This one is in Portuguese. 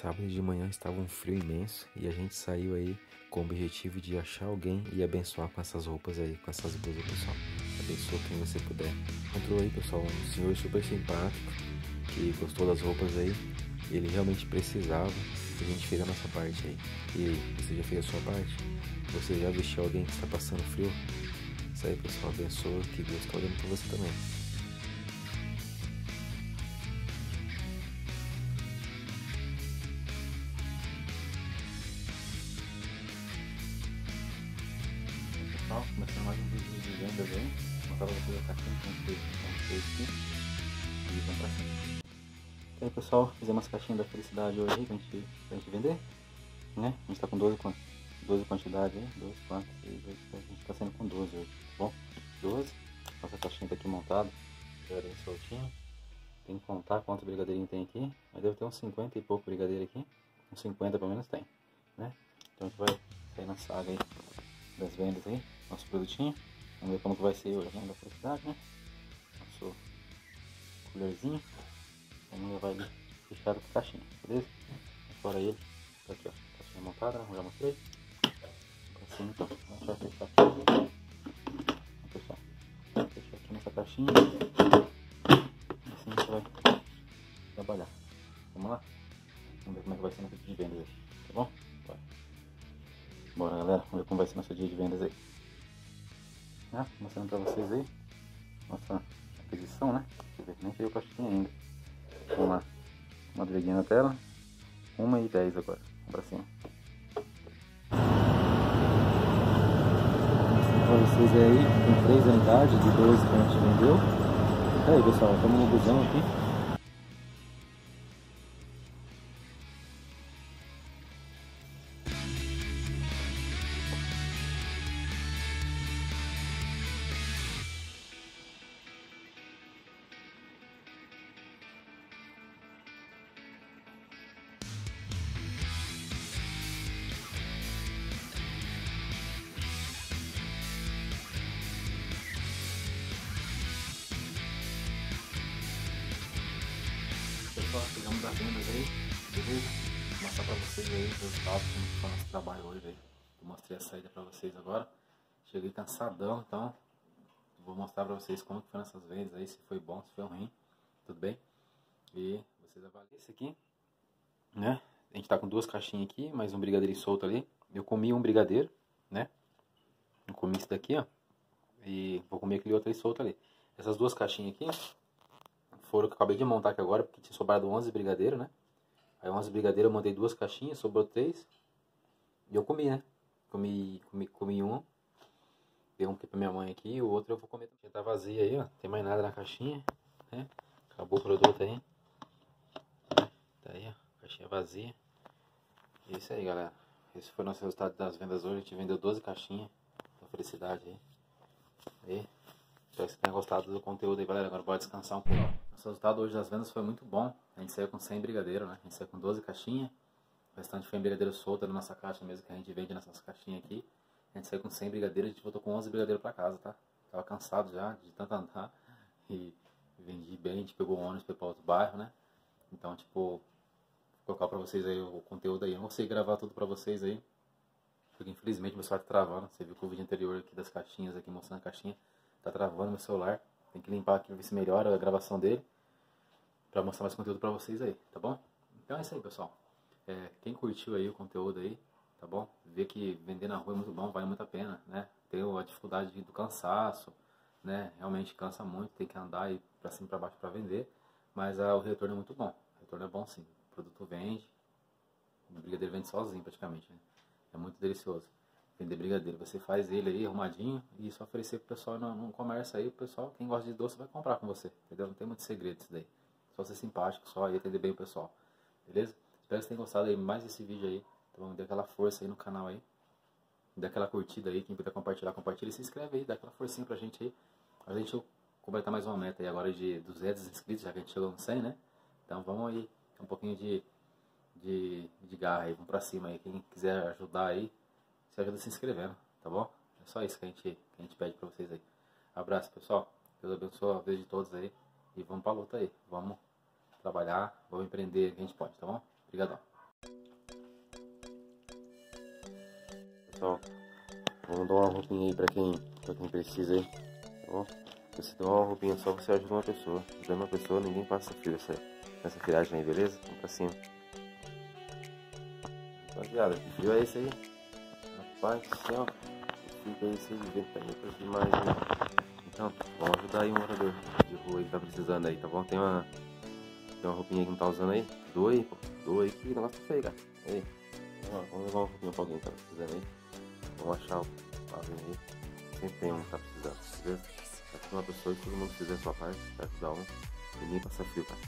Sábado de manhã estava um frio imenso e a gente saiu aí com o objetivo de achar alguém e abençoar com essas roupas aí, com essas blusas, pessoal. Abençoa quem você puder. Encontrou aí, pessoal, um senhor super simpático que gostou das roupas aí. Ele realmente precisava e a gente fez a nossa parte aí. E aí, você já fez a sua parte? Você já vestiu alguém que está passando frio? Isso aí, pessoal. Abençoa que Deus está olhando por você também. Pessoal, começando mais um vídeo de vendas aí. Vou mostrar pra vocês a caixinha que a gente fez, aqui. E vamos pra cima. E aí pessoal, fizemos as caixinhas da felicidade hoje aí pra gente, pra gente vender. Né? A gente tá com 12, 12 quantidades aí. 12, 4, 6, 8, a gente tá saindo com 12 hoje, tá bom? 12. Nossa caixinha tá aqui montada. Brigadeirinho soltinho. Tem que contar quantos brigadeirinhos tem aqui. Mas deve ter uns 50 e pouco brigadeiro aqui. Uns 50 pelo menos tem. Né? Então a gente vai sair na saga aí das vendas aí, nosso produtinho. Vamos ver como que vai ser hoje, né? Da felicidade, né? Nosso colherzinho. Vamos levar ele fechado com caixinha, beleza? Fora ele, tá aqui ó, caixinha montada, né? já mostrei. Cima então, a gente vai fechar aqui. Vamos fechar. Vamos fechar aqui nessa caixinha. Assim a gente vai trabalhar. Vamos lá? Vamos ver como é que vai ser nosso dia de vendas aí, tá bom? Vai. Bora galera, vamos ver como vai ser nosso dia de vendas aí. Ah, mostrando pra vocês aí nossa aquisição, né? Deixa eu ver, nem caiu caixinha ainda. Vamos lá. Uma doidinha na tela. Uma e dez agora. Vamos pra cima. Pra vocês aí, tem três unidades de 12 que a gente vendeu. E aí pessoal, estamos no busão aqui. Pessoal, chegamos às vendas aí, beleza? Vou mostrar pra vocês aí os resultados, como foi nosso trabalho hoje aí. Eu mostrei a saída pra vocês agora. Cheguei cansadão, então vou mostrar pra vocês como que foi nessas vendas aí, se foi bom, se foi ruim, tudo bem? E vocês avaliem esse aqui, né? A gente tá com duas caixinhas aqui, mais um brigadeiro solto ali. Eu comi um brigadeiro, né? Eu comi esse daqui, ó. E vou comer aquele outro aí solto ali. Essas duas caixinhas aqui, foram que eu acabei de montar aqui agora, porque tinha sobrado 11 brigadeiros, né? Aí 11 brigadeiros eu montei duas caixinhas, sobrou três. E eu comi, né? Comi, comi, comi um. Dei um aqui pra minha mãe aqui, o outro eu vou comer. Já tá vazia aí, ó. Tem mais nada na caixinha, né? Acabou o produto aí. Tá aí, ó. Caixinha vazia. É isso aí, galera. Esse foi o nosso resultado das vendas hoje. A gente vendeu 12 caixinhas. Com felicidade aí. Aí. Espero que você tenha gostado do conteúdo aí, galera. Agora pode descansar um pouco. Nosso resultado hoje das vendas foi muito bom. A gente saiu com 100 brigadeiros, né? A gente saiu com 12 caixinhas. O restante foi em brigadeiro solto na nossa caixa mesmo, que a gente vende nessas caixinhas aqui. A gente saiu com 100 brigadeiros, a gente voltou com 11 brigadeiros pra casa, tá? Tava cansado já de tanto andar. E vendi bem, a gente pegou ônibus para outro bairro, né? Então, tipo, vou colocar pra vocês aí o conteúdo aí. Eu não consegui gravar tudo pra vocês aí. Porque infelizmente meu celular tá travando. Você viu que o vídeo anterior aqui das caixinhas, aqui mostrando a caixinha, tá travando meu celular. Tem que limpar aqui ver se melhora a gravação dele. Pra mostrar mais conteúdo pra vocês aí, tá bom? Então é isso aí, pessoal. É, quem curtiu aí o conteúdo aí, tá bom? Vê que vender na rua é muito bom, vale muito a pena, né? Tem a dificuldade do cansaço, né? Realmente cansa muito, tem que andar aí pra cima e pra baixo pra vender. Mas ah, o retorno é muito bom. O retorno é bom sim. O produto vende. O brigadeiro vende sozinho praticamente, né? É muito delicioso vender brigadeiro. Você faz ele aí arrumadinho e só oferecer pro pessoal no, no comércio aí, o pessoal, quem gosta de doce vai comprar com você, entendeu? Não tem muito segredo isso daí. Só ser simpático, só e atender bem o pessoal. Beleza? Espero que vocês tenham gostado aí mais desse vídeo aí. Então dê aquela força aí no canal aí. Dá aquela curtida aí, quem puder compartilhar, compartilha e se inscreve aí, dá aquela forcinha pra gente aí. A gente completar mais uma meta aí agora de 200 inscritos, já que a gente chegou no 100, né? Então vamos aí, um pouquinho de, de, de garra aí, vamos pra cima aí. Quem quiser ajudar aí, se ajuda se inscrevendo, tá bom? É só isso que a gente, que a gente pede pra vocês aí. Abraço, pessoal. Deus abençoe a vez de todos aí. E vamos pra luta aí. Vamos trabalhar, vamos empreender o que a gente pode, tá bom? Obrigadão. Pessoal, vamos dar uma roupinha aí pra quem, pra quem precisa aí, tá bom? Você dá uma roupinha só, você ajuda uma pessoa. Ajudando uma pessoa, ninguém passa frio essa, essa friagem aí, beleza? Vamos pra cima. Rapaziada, que frio é esse aí? Céu, que frio é esse aí? Demais, né? Então, vamos ajudar aí um morador de rua que tá precisando aí, tá bom? Tem uma, tem uma roupinha que não tá usando aí? Aí, pô. Aí que negócio tá feio, cara. Aí. Vamos, vamos levar uma roupinha pra alguém que tá precisando aí. Vamos achar alguém aí. Sempre tem um que tá precisando, beleza? Ajuda uma pessoa e todo mundo fizer a sua parte, vai ajudar um. Ninguém passa frio, cara.